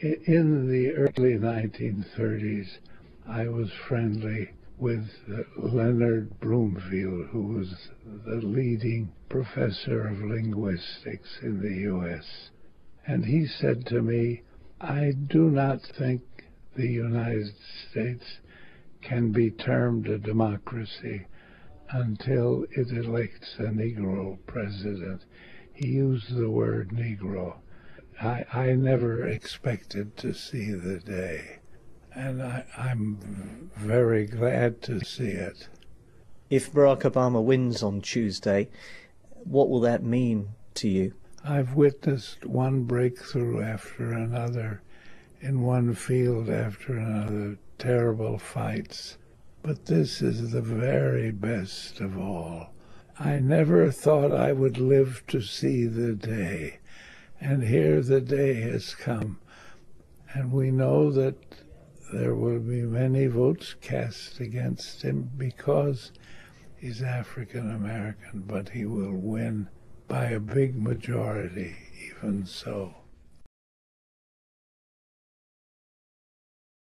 In the early 1930s, I was friendly with Leonard Bloomfield, who was the leading professor of linguistics in the U.S. And he said to me, I do not think the United States can be termed a democracy until it elects a Negro president. He used the word Negro. I, I never expected to see the day, and I, I'm very glad to see it. If Barack Obama wins on Tuesday, what will that mean to you? I've witnessed one breakthrough after another in one field after another, terrible fights. But this is the very best of all. I never thought I would live to see the day. And here the day has come. And we know that there will be many votes cast against him because he's African American, but he will win by a big majority, even so.